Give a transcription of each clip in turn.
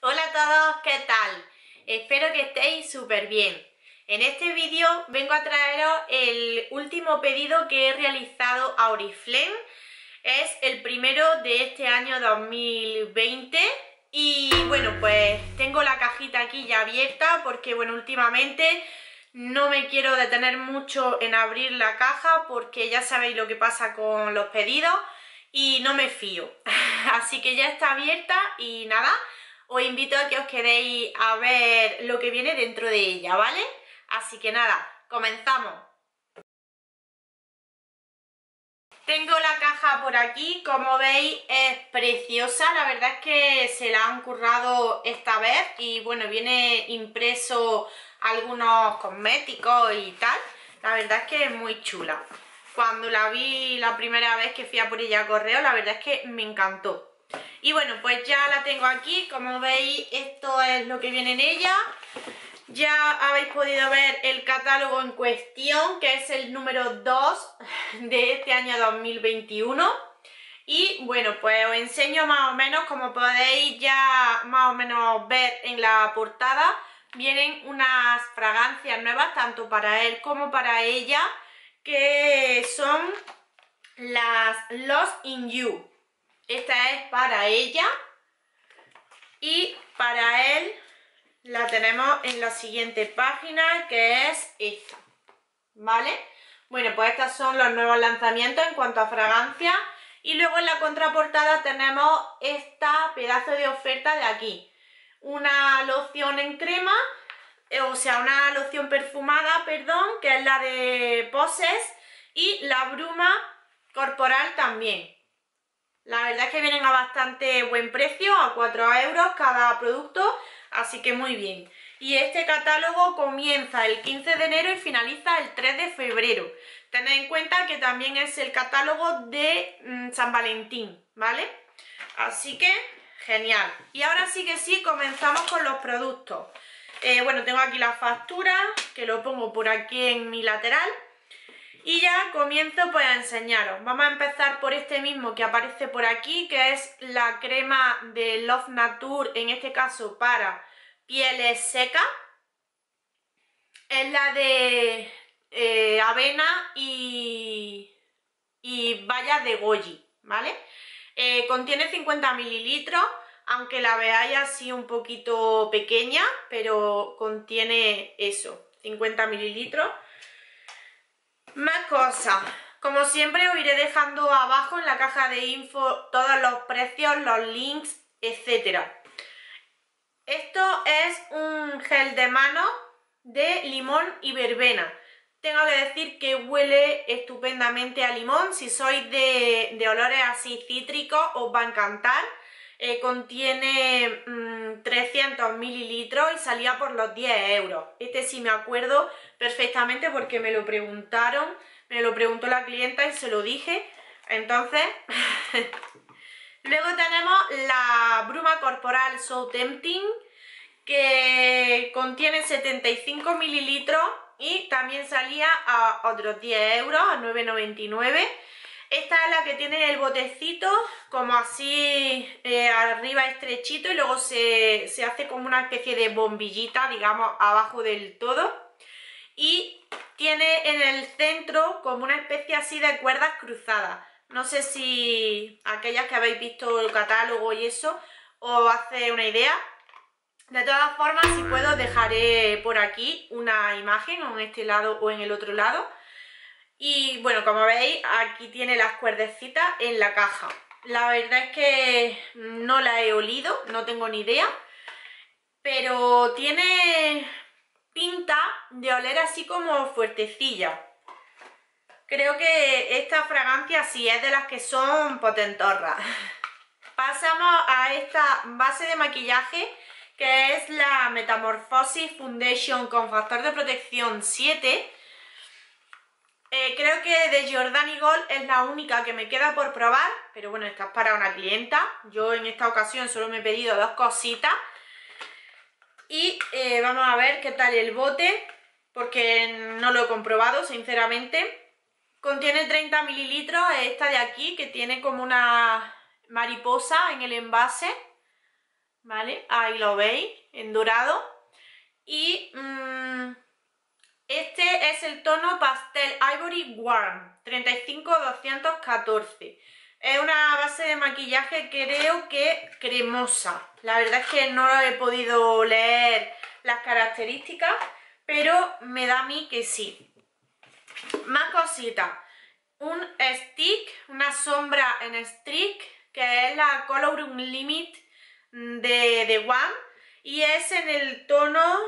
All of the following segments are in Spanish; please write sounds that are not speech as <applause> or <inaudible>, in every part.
Hola a todos, ¿qué tal? Espero que estéis súper bien. En este vídeo vengo a traeros el último pedido que he realizado a Oriflame. Es el primero de este año 2020 y bueno, pues tengo la cajita aquí ya abierta porque bueno, últimamente no me quiero detener mucho en abrir la caja porque ya sabéis lo que pasa con los pedidos y no me fío. <laughs> Así que ya está abierta y nada, os invito a que os quedéis a ver lo que viene dentro de ella, ¿vale? Así que nada, comenzamos. Tengo la caja por aquí, como veis es preciosa, la verdad es que se la han currado esta vez y bueno, viene impreso algunos cosméticos y tal, la verdad es que es muy chula. Cuando la vi la primera vez que fui a por ella a correo, la verdad es que me encantó. Y bueno, pues ya la tengo aquí, como veis esto es lo que viene en ella. Ya habéis podido ver el catálogo en cuestión, que es el número 2 de este año 2021. Y bueno, pues os enseño más o menos, como podéis ya más o menos ver en la portada, vienen unas fragancias nuevas, tanto para él como para ella, que son las Lost in You. Esta es para ella y para él la tenemos en la siguiente página que es esta, ¿vale? Bueno, pues estos son los nuevos lanzamientos en cuanto a fragancia y luego en la contraportada tenemos esta pedazo de oferta de aquí. Una loción en crema, eh, o sea, una loción perfumada, perdón, que es la de Poses y la bruma corporal también. La verdad es que vienen a bastante buen precio, a 4 euros cada producto, así que muy bien. Y este catálogo comienza el 15 de enero y finaliza el 3 de febrero. Tened en cuenta que también es el catálogo de mm, San Valentín, ¿vale? Así que, genial. Y ahora sí que sí, comenzamos con los productos. Eh, bueno, tengo aquí la factura, que lo pongo por aquí en mi lateral. Y ya comienzo pues a enseñaros. Vamos a empezar por este mismo que aparece por aquí, que es la crema de Love Nature, en este caso para pieles secas. Es la de eh, avena y, y de goji, ¿vale? Eh, contiene 50 mililitros, aunque la veáis así un poquito pequeña, pero contiene eso, 50 mililitros. Más cosas. Como siempre os iré dejando abajo en la caja de info todos los precios, los links, etcétera. Esto es un gel de mano de limón y verbena. Tengo que decir que huele estupendamente a limón. Si sois de, olores así cítricos os va a encantar. Eh, contiene 300 mm, mililitros y salía por los 10 euros. Este sí me acuerdo perfectamente porque me lo preguntaron, me lo preguntó la clienta y se lo dije. Entonces, <laughs> luego tenemos la bruma corporal So Tempting que contiene 75 mililitros y también salía a otros 10 euros, a 9,99 esta es la que tiene el botecito como así eh, arriba estrechito y luego se, se, hace como una especie de bombillita, digamos, abajo del todo y tiene en el centro como una especie así de cuerdas cruzadas. No sé si aquellas que habéis visto el catálogo y eso os hace una idea. De todas formas, si puedo, dejaré por aquí una imagen o en este lado o en el otro lado. Y bueno, como veis, aquí tiene las cuerdecitas en la caja. La verdad es que no la he olido, no tengo ni idea. Pero tiene pinta de oler así como fuertecilla. Creo que esta fragancia sí es de las que son potentorras. <laughs> Pasamos a esta base de maquillaje que es la Metamorphosis Foundation con factor de protección 7. Eh, creo que de Giordani Gold es la única que me queda por probar, pero bueno, esta es para una clienta. Yo en esta ocasión solo me he pedido dos cositas y eh, vamos a ver qué tal el bote, porque no lo he comprobado, sinceramente. Contiene 30 mililitros, esta de aquí, que tiene como una mariposa en el envase. ¿vale? Ahí lo veis, en dorado. Y mm, este es el tono Pastel Ivory Warm, 35214. Es una base de maquillaje creo que cremosa. La verdad es que no he podido leer las características, pero me da a mí que sí. Más cositas. Un stick, una sombra en stick, que es la Color Limit de, de One. Y es en el tono,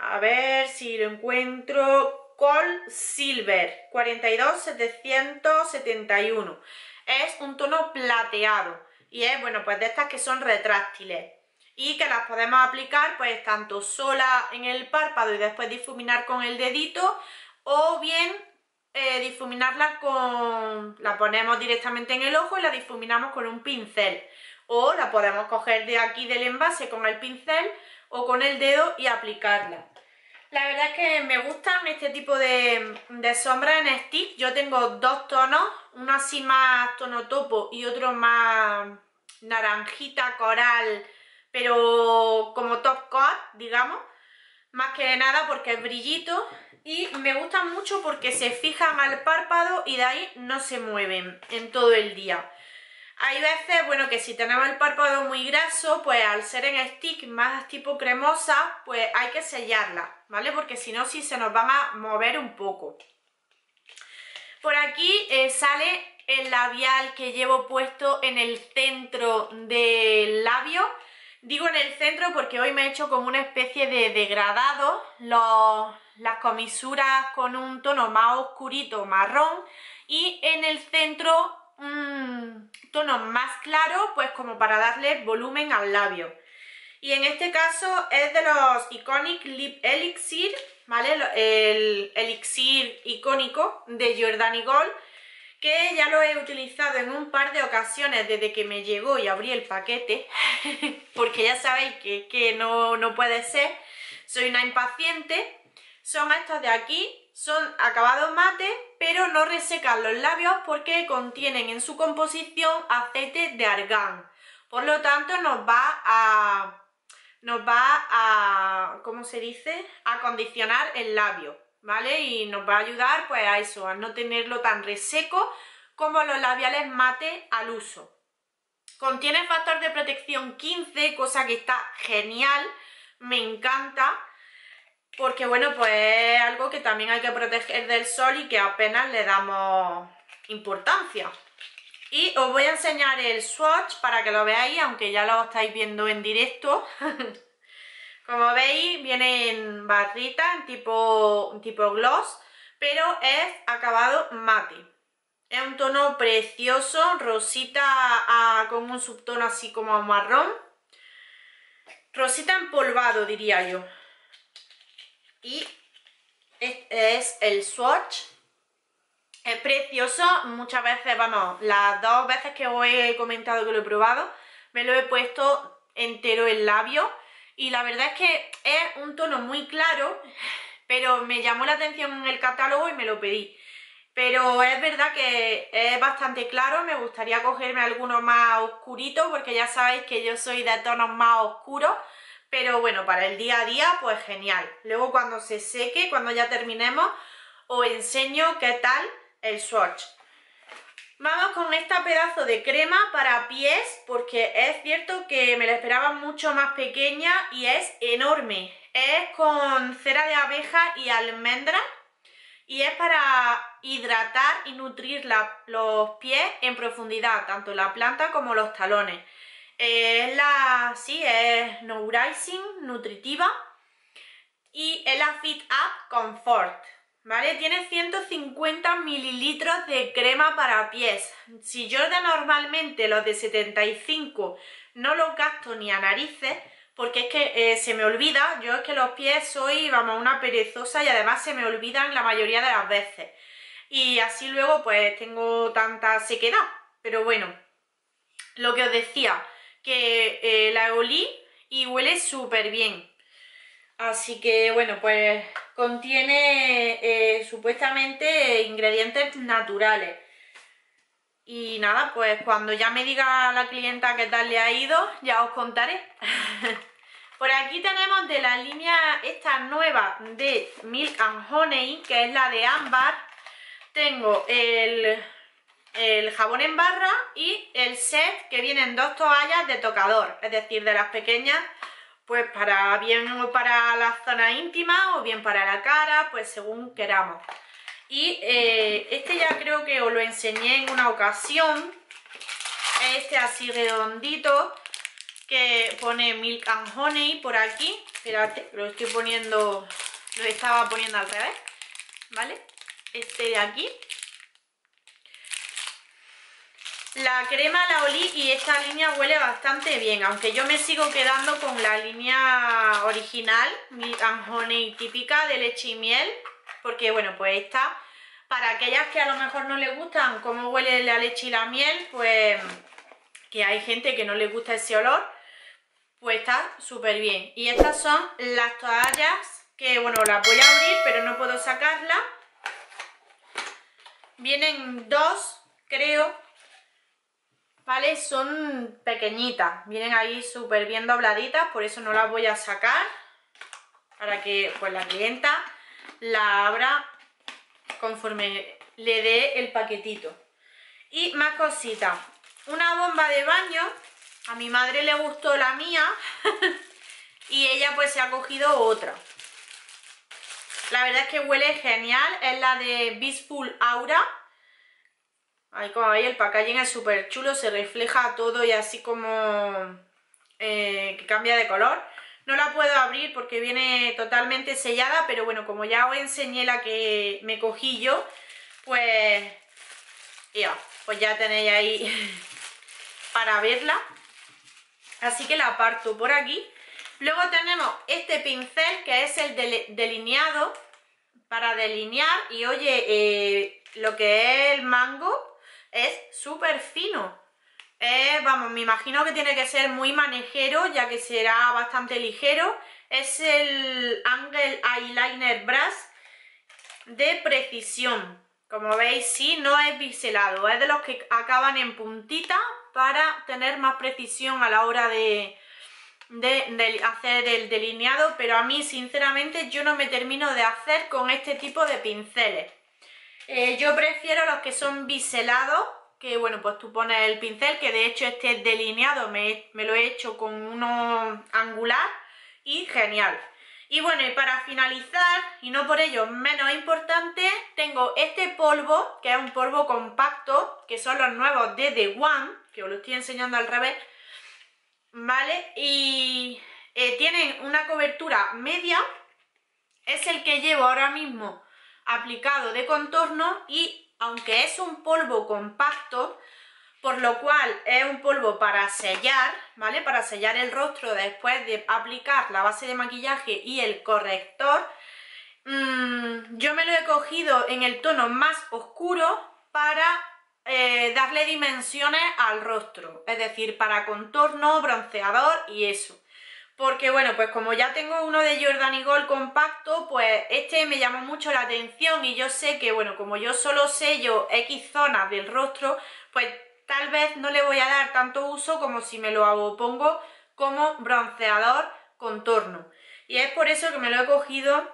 a ver si lo encuentro, Cold Silver 42771 es un tono plateado y es, bueno, pues de estas que son retráctiles y que las podemos aplicar pues tanto sola en el párpado y después difuminar con el dedito o bien eh, difuminarla con... la ponemos directamente en el ojo y la difuminamos con un pincel o la podemos coger de aquí del envase con el pincel o con el dedo y aplicarla. La verdad es que me gustan este tipo de, de sombras en stick. Yo tengo dos tonos, uno así más tono topo y otro más naranjita, coral, pero como top coat, digamos. Más que nada porque es brillito y me gustan mucho porque se fijan al párpado y de ahí no se mueven en todo el día. Hay veces, bueno, que si tenemos el párpado muy graso, pues al ser en stick más tipo cremosa, pues hay que sellarla, ¿vale? Porque si no, sí se nos van a mover un poco. Por aquí eh, sale el labial que llevo puesto en el centro del labio. Digo en el centro porque hoy me he hecho como una especie de degradado, las comisuras con un tono más oscurito, marrón, y en el centro un tono más claro, pues como para darle volumen al labio. Y en este caso es de los Iconic Lip Elixir, ¿vale? El elixir icónico de Giordani Gold, que ya lo he utilizado en un par de ocasiones desde que me llegó y abrí el paquete, <laughs> porque ya sabéis que, que no, no puede ser, soy una impaciente. Son estos de aquí, son acabados mate, pero no resecan los labios porque contienen en su composición aceite de argán. Por lo tanto, nos va a nos va a, ¿cómo se dice? A condicionar el labio, ¿vale? Y nos va a ayudar, pues, a eso, a no tenerlo tan reseco como los labiales mate al uso. Contiene factor de protección 15, cosa que está genial, me encanta porque bueno, pues es algo que también hay que proteger del sol y que apenas le damos importancia. Y os voy a enseñar el swatch para que lo veáis, aunque ya lo estáis viendo en directo. <laughs> Como veis, viene en barrita, en tipo, tipo gloss, pero es acabado mate. Es un tono precioso, rosita con un subtono así como marrón. Rosita empolvado, diría yo y este es el swatch. Es precioso, muchas veces, vamos, las dos veces que os he comentado que lo he probado me lo he puesto entero el labio. Y la verdad es que es un tono muy claro pero me llamó la atención en el catálogo y me lo pedí. Pero es verdad que es bastante claro, me gustaría cogerme alguno más oscurito porque ya sabéis que yo soy de tonos más oscuros pero bueno, para el día a día, pues genial. Luego cuando se seque, cuando ya terminemos, os enseño qué tal el swatch. Vamos con esta pedazo de crema para pies, porque es cierto que me la esperaba mucho más pequeña y es enorme. Es con cera de abeja y almendra y es para hidratar y nutrir los pies en profundidad, tanto la planta como los talones. Es la, sí, es Nourishing, nutritiva. Y es la Fit Up Comfort, ¿vale? Tiene 150 mililitros de crema para pies. Si yo de normalmente los de 75 no los gasto ni a narices, porque es que eh, se me olvida, yo es que los pies soy, vamos, una perezosa y además se me olvidan la mayoría de las veces. Y así luego pues tengo tanta sequedad. Pero bueno, lo que os decía, que eh, la olí y huele súper bien. Así que bueno, pues contiene eh, supuestamente ingredientes naturales. y nada, pues cuando ya me diga la clienta qué tal le ha ido, ya os contaré. <laughs> Por aquí tenemos de la línea esta nueva de Milk and Honey, que es la de ámbar. Tengo el, el jabón en barra y el set que vienen dos toallas de tocador, es decir, de las pequeñas, pues para bien o para la zona íntima o bien para la cara, pues según queramos. Y eh, este ya creo que os lo enseñé en una ocasión. Este así redondito que pone Milk and Honey por aquí. Espérate, lo estoy poniendo, lo estaba poniendo al revés, ¿vale? Este de aquí. La crema la olí y esta línea huele bastante bien, aunque yo me sigo quedando con la línea original, and Honey típica de leche y miel, porque bueno, pues esta, para aquellas que a lo mejor no les gustan cómo huele la leche y la miel, pues que hay gente que no le gusta ese olor, pues está súper bien. Y estas son las toallas que, bueno, las voy a abrir, pero no puedo sacarlas. Vienen dos, creo, ¿vale? Son pequeñitas, vienen ahí súper bien dobladitas, por eso no las voy a sacar, para que pues la clienta la abra conforme le dé el paquetito. Y más cositas. Una bomba de baño. A mi madre le gustó la mía. <laughs> y ella pues se ha cogido otra. La verdad es que huele genial. Es la de Beastful Aura. Ahí como veis el packaging es súper chulo. Se refleja todo y así como eh, que cambia de color. No la puedo abrir porque viene totalmente sellada, pero bueno, como ya os enseñé la que me cogí yo, pues ya, pues ya tenéis ahí <laughs> para verla. Así que la aparto por aquí. Luego tenemos este pincel que es el delineado para delinear y oye, eh, lo que es el mango es súper fino vamos, me imagino que tiene que ser muy manejero, ya que será bastante ligero. Es el Angle Eyeliner Brush de precisión. Como veis, sí, no es biselado, es de los que acaban en puntita para tener más precisión a la hora de, de, hacer el delineado, pero a mí, sinceramente, yo no me termino de hacer con este tipo de pinceles. Eh, yo prefiero los que son biselados, que bueno, pues tú pones el pincel, que de hecho este delineado me, me lo he hecho con uno angular y genial. Y bueno, y para finalizar, y no por ello menos importante, tengo este polvo, que es un polvo compacto, que son los nuevos de The One, que os lo estoy enseñando al revés, ¿vale? Y eh, tienen una cobertura media, es el que llevo ahora mismo aplicado de contorno y aunque es un polvo compacto, por lo cual es un polvo para sellar, ¿vale? Para sellar el rostro después de aplicar la base de maquillaje y el corrector. Mm, yo me lo he cogido en el tono más oscuro para eh, darle dimensiones al rostro, es decir, para contorno, bronceador y eso porque bueno, pues como ya tengo uno de Jordani Gold compacto, pues este me llamó mucho la atención y yo sé que, bueno, como yo solo sello X zonas del rostro, pues tal vez no le voy a dar tanto uso como si me lo hago, pongo como bronceador contorno. Y es por eso que me lo he cogido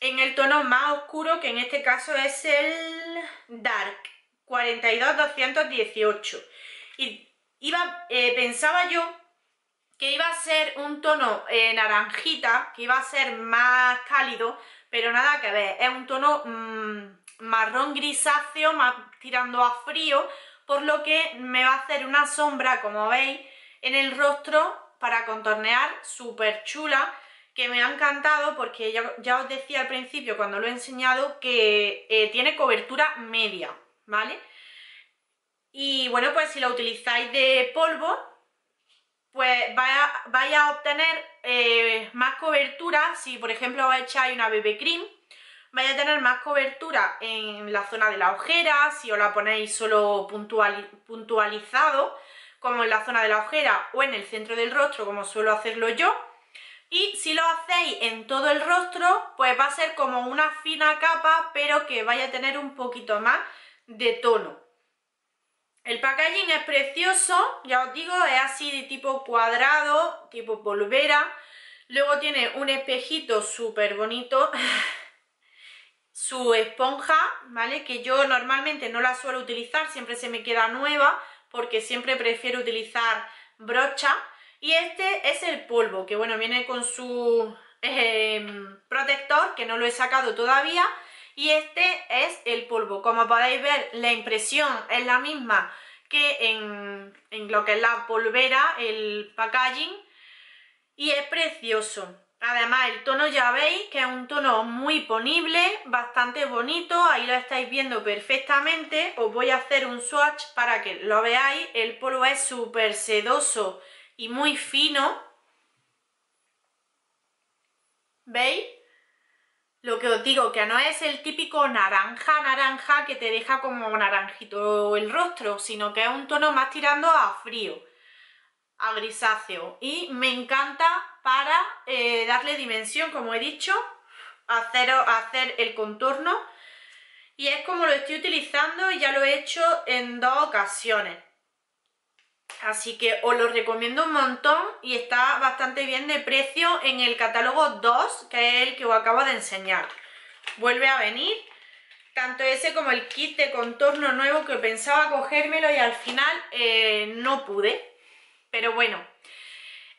en el tono más oscuro, que en este caso es el Dark 42218. Y iba, eh, pensaba yo que iba a ser un tono eh, naranjita, que iba a ser más cálido, pero nada que ver, es un tono mm, marrón grisáceo, más tirando a frío, por lo que me va a hacer una sombra, como veis, en el rostro para contornear súper chula, que me ha encantado porque ya, os decía al principio cuando lo he enseñado que eh, tiene cobertura media, ¿vale? Y bueno, pues si lo utilizáis de polvo, pues vaya, a obtener eh, más cobertura, si por ejemplo os echáis una BB Cream, vaya a tener más cobertura en la zona de la ojera, si os la ponéis solo puntualizado, como en la zona de la ojera o en el centro del rostro, como suelo hacerlo yo. Y si lo hacéis en todo el rostro, pues va a ser como una fina capa, pero que vaya a tener un poquito más de tono. El packaging es precioso, ya os digo, es así de tipo cuadrado, tipo polvera. Luego tiene un espejito súper bonito, <laughs> su esponja, ¿vale? Que yo normalmente no la suelo utilizar, siempre se me queda nueva, porque siempre prefiero utilizar brocha. Y este es el polvo, que bueno, viene con su <laughs> em, protector, que no lo he sacado todavía. Y este es el polvo. Como podéis ver, la impresión es la misma que en, lo que es la polvera, el packaging. Y es precioso. Además, el tono ya veis que es un tono muy ponible, bastante bonito, ahí lo estáis viendo perfectamente. Os voy a hacer un swatch para que lo veáis. El polvo es súper sedoso y muy fino. ¿Veis? Lo que os digo, que no es el típico naranja, naranja que te deja como naranjito el rostro, sino que es un tono más tirando a frío, a grisáceo. Y me encanta para eh, darle dimensión, como he dicho, hacer, hacer el contorno. Y es como lo estoy utilizando y ya lo he hecho en dos ocasiones. Así que os lo recomiendo un montón y está bastante bien de precio en el catálogo 2, que es el que os acabo de enseñar. Vuelve a venir tanto ese como el kit de contorno nuevo que pensaba cogérmelo y al final eh, no pude. Pero bueno,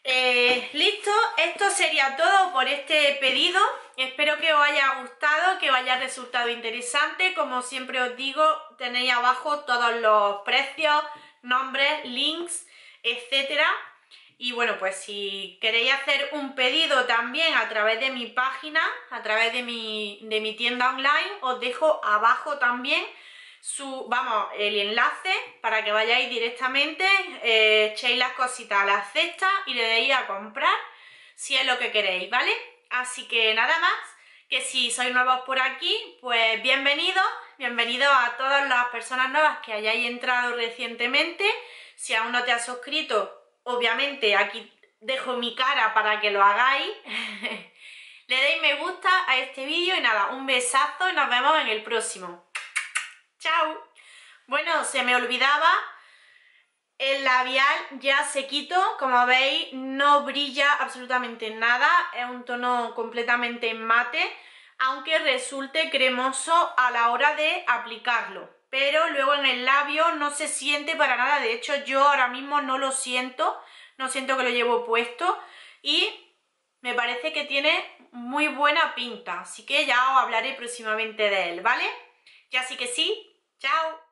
eh, listo, esto sería todo por este pedido. Espero que os haya gustado, que os haya resultado interesante. Como siempre os digo, tenéis abajo todos los precios, nombres, links, etcétera. Y bueno, pues si queréis hacer un pedido también a través de mi página, a través de mi, de mi tienda online, os dejo abajo también su, vamos, el enlace para que vayáis directamente, eh, echéis las cositas a la cesta y le deis a comprar si es lo que queréis, ¿vale? Así que nada más, que si sois nuevos por aquí, pues bienvenidos, bienvenidos a todas las personas nuevas que hayáis entrado recientemente. Si aún no te has suscrito, obviamente aquí dejo mi cara para que lo hagáis. <laughs> Le deis me gusta a este vídeo y nada, un besazo y nos vemos en el próximo. ¡Chao! Bueno, se me olvidaba, el labial ya se quitó, como veis no brilla absolutamente nada, es un tono completamente mate, aunque resulte cremoso a la hora de aplicarlo. Pero luego en el labio no se siente para nada, de hecho yo ahora mismo no lo siento, no siento que lo llevo puesto y me parece que tiene muy buena pinta, así que ya os hablaré próximamente de él, ¿vale? Ya sí que sí, chao.